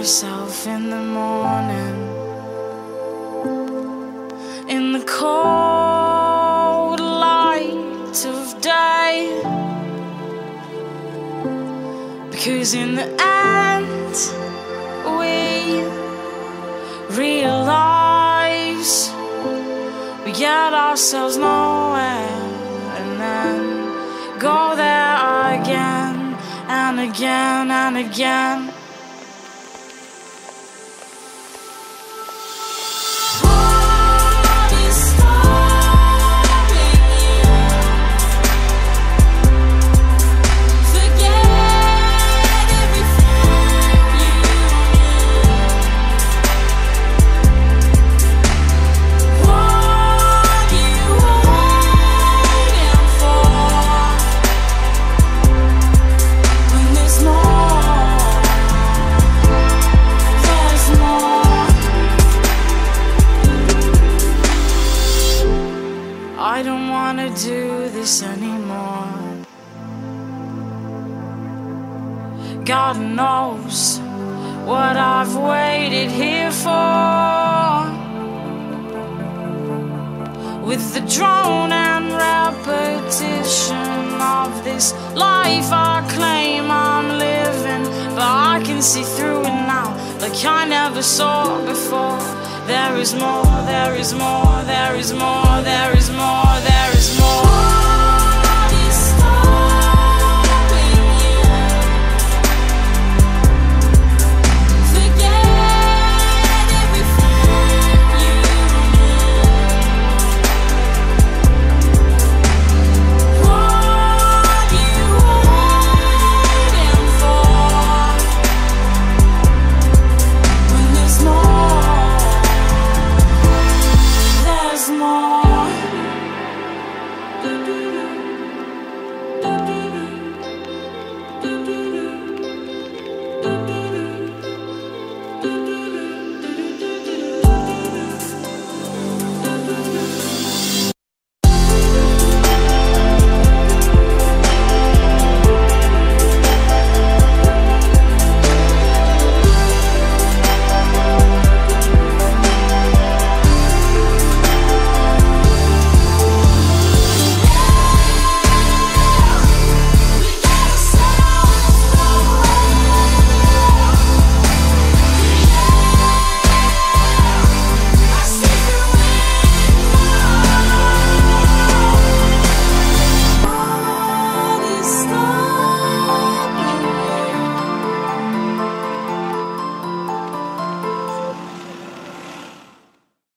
myself in the morning. In the cold Because in the end, we realize we get ourselves nowhere and then go there again and again and again. This anymore. God knows what I've waited here for. With the drone and repetition of this life I claim I'm living, but I can see through it now like I never saw before. There is more, there is more, there is more, there is more, there